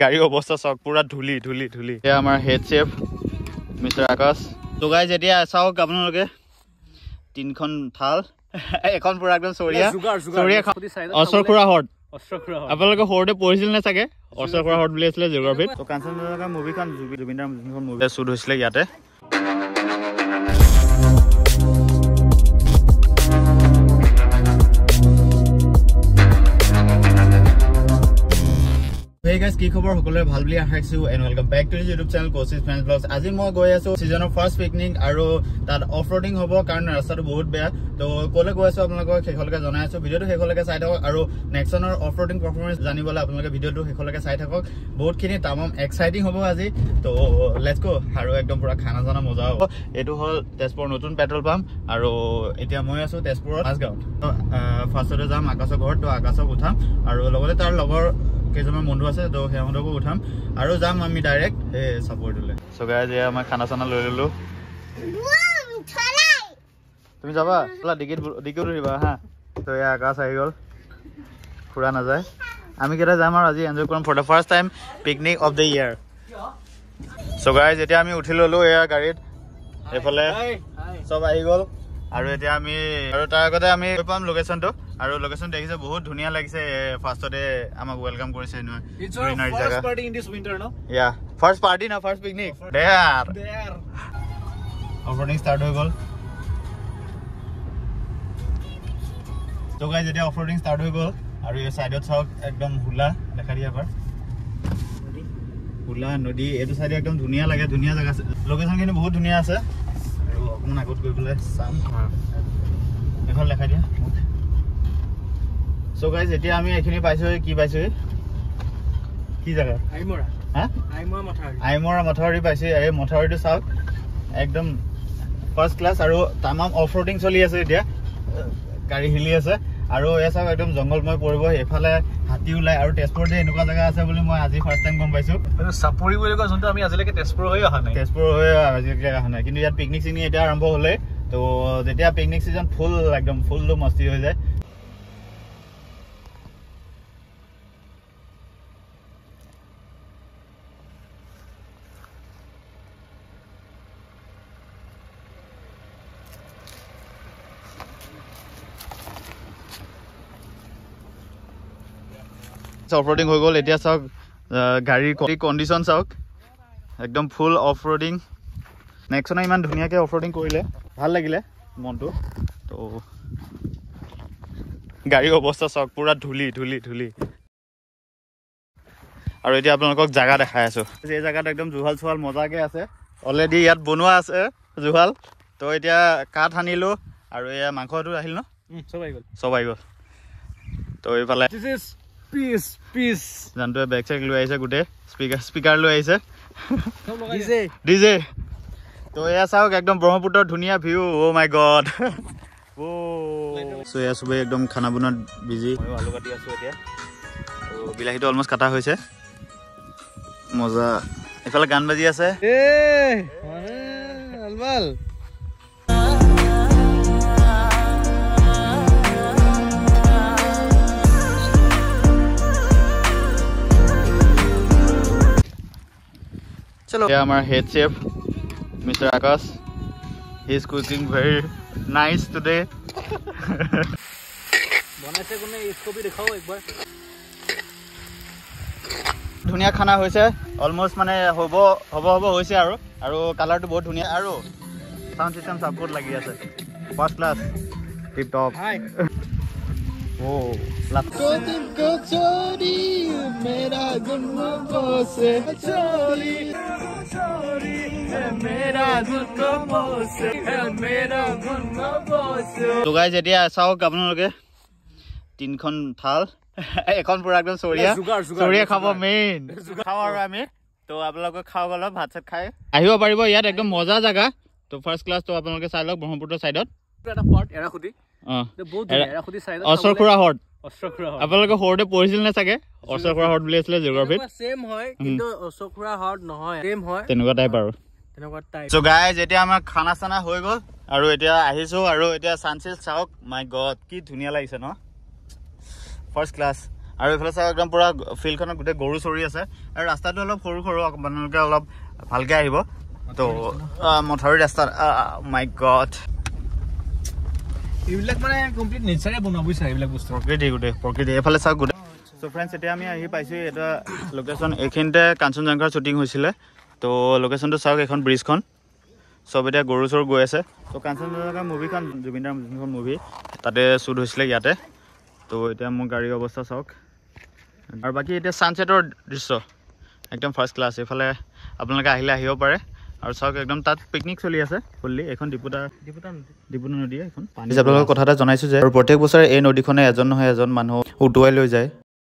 গাড়ীৰ অৱস্থা চাওক পুৰা ধূলি ধূলি ধূলি এয়া আমাৰ হেড চেফ মিষ্টাৰ আকাশ লগাই যেতিয়া চাওক আপোনালোকে তিনিখন থাল এখন পুৰা একদম চৰিয়া অস্ত্ৰ খুৰা হৰ্ট আপোনালোকে সৰুতে পঢ়িছিল নে চাগে অস্ত্ৰ খুৰা হৰ্ট বুলি আছিলে জিঅ'গ্ৰাফিত কাঞ্চনজংঘা মুভিখন জুবিন দাৰ যোনখন মুভি শ্বুট হৈছিলে ইয়াতে গাইজ কি খবৰ? সকলোৰে ভাল বুলি আশা ৰাখিছো and welcome back to YouTube channel কচিছ friend vlogs আজি মই গৈ আছো ছিজনৰ ফাৰ্ষ্ট পিকনিক আৰু তাত অফ ৰোডিং হ'ব কাৰণ ৰাস্তাটো বহুত বেয়া। ত' ক'লৈ গৈ আছো আপোনালোকক শেষলৈকে জনাই আছো। ভিডিঅ'টো শেষলৈকে চাই থাকক আৰু নেক্সনৰ অফ ৰোডিং পাৰফৰ্মেঞ্চ জানিবলৈ আপোনালোকে ভিডিঅ'টো শেষলৈকে চাই থাকক। বহুতখিনি তামাম এক্সাইটিং হ'ব আজি। ত' লেটছ গো আৰু একদম পুৰা খানা চানা মজা হ'ব। এইটো হ'ল তেজপুৰৰ নতুন পেট্ৰল পাম্প আৰু এতিয়া মই আছো তেজপুৰৰ মাজগাঁৱত ফাৰ্ষ্টতে যাম আকাশৰ ঘৰত ত' আকাশক উঠাম আৰু লগতে তাৰ লগৰ কেইজনমান বন্ধু আছে ত' সিহঁতকো উঠাম। আৰু যাম আমি ডাইৰেক্ট সেই চাপৰিটোলৈ। চগাই যে আমাৰ খানা চানা লৈ ললো। তুমি যাবা? বোলা ডিকিত ডিকিত উঠিবা হা? ত' এয়া আকাশ আহি গ'ল। ফুৰা নাযায়। আমি কেইটা যাম আৰু আজি এনজয় কৰিম for the first time picnic of the year চগাই যেতিয়া আমি উঠি ললো এয়া গাড়ীত। এইফালে চব আহি গ'ল। আৰু এতিয়া আমি আৰু তাৰ আগতে আমি গৈ পাম লোকেশ্যনটো আৰু লোকেশ্যন দেখিছে বহুত ধুনীয়া লাগিছে। ফাৰ্ষ্টতে আমাক ৱেলকাম কৰিছে গ্ৰীনাৰী জেগা। ইয়া ফাৰ্ষ্ট পাৰ্টি না first picnic there offroading start হৈ গ'ল। তো গাই যেতিয়া অফৰোডিং ষ্টাৰ্ট হৈ গ'ল। আৰু এই চাওক একদম হোলা দেখা দিয়ে এবাৰ। হোলা নদী এইটো একদম ধুনীয়া লাগে ধুনীয়া জেগা আছে। লোকেশ্যনখিনি বহুত ধুনীয়া আছে। আৰু অকণমান আগত গৈ পেলাই চাম। এখন দেখাই দিয়া। চ' গাইজ এতিয়া আমি এইখিনি পাইছোঁ কি পাইছোঁ কি জেগা? হা? আইমৰা মথাউৰি। পাইছোঁ এই মথাউৰিটো চাওক। একদম ফাৰ্ষ্ট ক্লাছ আৰু তামাম অফ ৰোডিং চলি আছে এতিয়া। গাড়ী হিলি আছে। আৰু এয়া চাওক একদম জংঘলময় পৰিব এইফালে হাতী ওলাই আৰু তেজপুৰতে এনেকুৱা জেগা আছে বুলি মই আজি ফাৰ্ষ্ট টাইম গম পাইছোঁ। চাপৰি বুলি কোৱা যোনটো আমি আজিলৈকে তেজপুৰ হৈ অহা নাই। তেজপুৰ হৈ আজিলৈকে অহা নাই। কিন্তু ইয়াত পিকনিক চিকনিক এতিয়া আৰম্ভ হ'লে তো যেতিয়া পিকনিক চিজন ফুল একদম ফুলটো মস্তি হৈ যায়। অফ ৰোডিং হৈ গ'ল। এতিয়া চাওক গাড়ীৰ কণ্ডিশ্যন চাওক। একদম ফুল অফ ৰোডিং নেক্সনে ইমান ধুনীয়াকৈ অফ ৰোডিং কৰিলে। ভাল লাগিলে মনটো। তো গাড়ীৰ অৱস্থা চাওক পুৰা ধূলি ধূলি ধূলি। আৰু এতিয়া আপোনালোকক জেগা দেখাই আছোঁ। এই জেগাত একদম জুহাল চুহাল মজাকৈ আছে। অলৰেডি ইয়াত বনোৱা আছে জুহাল। তো এতিয়া কাঠ আনিলোঁ আৰু এয়া মাংসটো আহিল ন? চব আহি গ'ল। চব আহি গ'ল। তো এইফালে পিচ পিচ জানটোৱে বেগ চেগ লৈ আহিছে গোটেই স্পীকাৰ স্পীকাৰ লৈ আহিছে ডিজে ডিজে তো এয়া চাওক একদম ব্ৰহ্মপুত্ৰৰ ধুনীয়া ভিউ অ' মাই গড চ' এয়া চবেই একদম খানা বনোৱাত বিজি ময়ো আলু কাটি আছোঁ এতিয়া আৰু বিলাহীটো অলমষ্ট কাটা হৈছে মজা এইফালে গান বাজি আছে চলো আমাৰ head chef mister Akash he is cooking very nice today বনাইছে কোনে স্কপি দেখাও একবাৰ ধুনীয়া খানা হৈছে অলমষ্ট মানে হ'ব হ'ব হ'ব হৈছে আৰু আৰু কালাৰটো বহুত ধুনীয়া আৰু চাউণ্ড চিষ্টেম চাপৰ্ট লাগি আছে ফাৰ্ষ্ট ক্লাছ টিপ টপ হাই অ' লগাই যেতিয়া চাওক আপোনালোকে। তিনিখন থাল এখন পুৰা একদম চৰিয়া। চৰিয়া খাব। মেইন খাওঁ আৰু আমি। তো আপোনালোকে খাওক অলপ ভাত চাত খাই। আহিব পাৰিব ইয়াত একদম মজা জেগা। তো ফাৰ্ষ্ট ক্লাছ তো আপোনালোকে চাই লওক ব্ৰহ্মপুত্ৰ চাইডত এটা পাৰ্ট এৰাখুটি। অঁ। বহুত চাইডত অস্ত্ৰখুৰা হৰ্ট অস্ত্ৰখুৰা হয় আপোনালোকে সৰুতে পঢ়িছিল নে চাগে? অস্ত্ৰখুৰা হৰ্ট বুলি আছিলে জিঅ'গ্ৰাফিত চেম হয় কিন্তু অস্ত্ৰখুৰা হৰ্ট নহয় চেম হয়। তেনেকুৱা টাইপ আৰু। তেনেকুৱা টাইপ চ' গাই যেতিয়া আমাৰ খানা চানা হৈ গ'ল আৰু এতিয়া আহিছোঁ আৰু এতিয়া ছানছেট চাওক। মাই গড কি ধুনীয়া লাগিছে ন? ফাৰ্ষ্ট ক্লাছ আৰু এইফালে চাওক একদম পুৰা ফিল্ডখনত গোটেই গৰু চৰি আছে। আৰু ৰাস্তাটো অলপ সৰু সৰু আপোনালোকে অলপ ভালকে আহিব। তো মথাউৰি ৰাস্তা মাই গড এইবিলাক মানে কমপ্লিট নেচাৰে বনোৱা বুজিছা এইবিলাক বস্তু। প্ৰকৃতি গোটেই প্ৰকৃতি এইফালে চাওক চ' ফ্ৰেণ্ডছ এতিয়া আমি আহি পাইছোঁ এটা লোকেশ্যন এইখিনিতে কাঞ্চনজংঘাৰ শ্বুটিং হৈছিলে। তো লোকেশ্যনটো চাওক এখন ব্ৰিজখন চব এতিয়া গৰু চৰু গৈ আছে। ত' কাঞ্চনজংঘা মুভিখন জুবিনদাৰ যোনখন মুভি তাতে শ্বুট হৈছিলে ইয়াতে। তো এতিয়া মোৰ গাড়ীৰ অৱস্থা চাওক। আৰু বাকী এতিয়া ছানছেটৰ দৃশ্য একদম ফাৰ্ষ্ট ক্লাছ এইফালে আপোনালোকে আহিলে আহিব পাৰে। আৰু চাওক একদম তাত পিকনিক চলি আছে ফুল্লি। এইখন ডিপুটা ডিপুটা নদী। এখন পানী আপোনালোকক কথা এটা জনাইছোঁ যে আৰু প্ৰত্যেক বছৰে এই নদীখনে এজন নহয় এজন মানুহ উটুৱাই লৈ যায়।